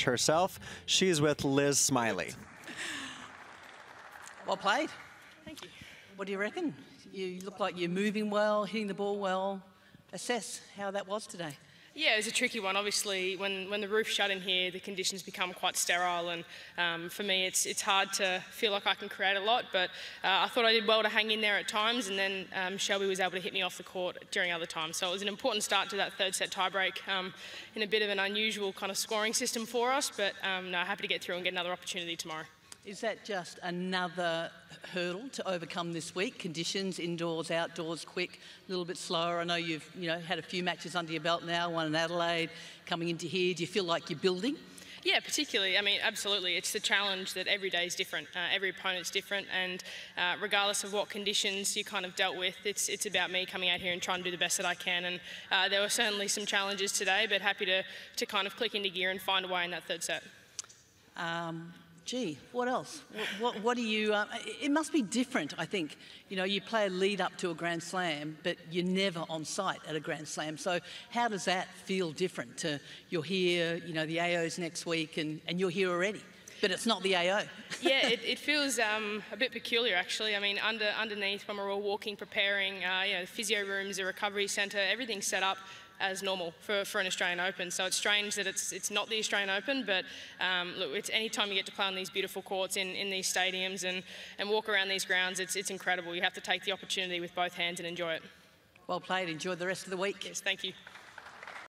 coach herself. She's with Liz Smylie. Well played. Thank you. What do you reckon? You look like you're moving well, hitting the ball well. Assess how that was today. Yeah, it was a tricky one. Obviously, when, when the roof shut in here, the conditions become quite sterile, and um, for me, it's it's hard to feel like I can create a lot. But uh, I thought I did well to hang in there at times, and then um, Shelby was able to hit me off the court during other times. So it was an important start to that third set tiebreak um, in a bit of an unusual kind of scoring system for us. But um, no, happy to get through and get another opportunity tomorrow. Is that just another hurdle to overcome this week? Conditions, indoors, outdoors, quick, a little bit slower. I know you've you know had a few matches under your belt now, one in Adelaide, coming into here. Do you feel like you're building? Yeah, particularly. I mean, absolutely. It's the challenge that every day is different. Uh, every opponent's different, and uh, regardless of what conditions you kind of dealt with, it's it's about me coming out here and trying to do the best that I can. And uh, there were certainly some challenges today, but happy to to kind of click into gear and find a way in that third set. Um, gee, what else? What, what, what do you, uh, it must be different, I think. You know, you play a lead up to a Grand Slam, but you're never on site at a Grand Slam. So how does that feel different to you're here, you know, the AO's next week and, and you're here already? But it's not the AO. yeah, it, it feels um, a bit peculiar actually. I mean, under, underneath when we're all walking, preparing, uh, you know, the physio rooms, the recovery centre, everything's set up as normal for, for an Australian Open. So it's strange that it's it's not the Australian Open, but um, look, it's any time you get to play on these beautiful courts in, in these stadiums and, and walk around these grounds, it's, it's incredible. You have to take the opportunity with both hands and enjoy it. Well played. Enjoy the rest of the week. Yes, thank you.